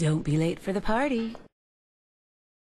Don't be late for the party.